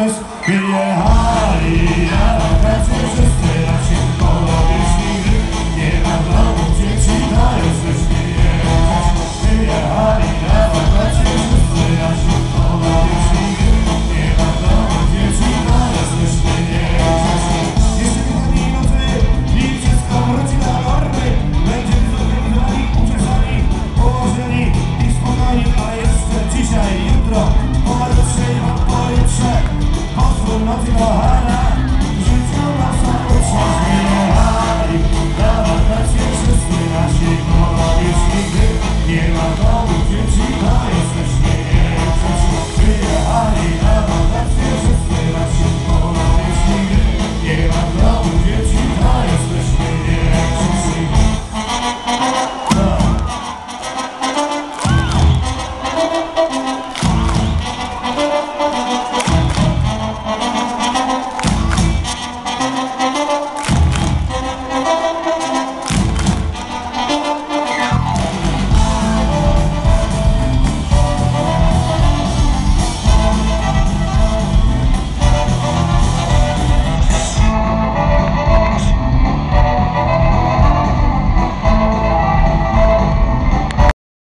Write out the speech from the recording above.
pomysł i jechali na wakacje wszyscy raz się porobisz nigdy nie ma domu dzieci dają coś nie wyjechali na wakacje wszyscy się porobisz nigdy nie ma domu dzieci dają coś nie jeszcze kilka minuty i wszystko wróci do normy będziemy zorganizowani, uczesani, położeni i spokojni a jeszcze dzisiaj, jutro Kochana, życie wasza uczestnictwo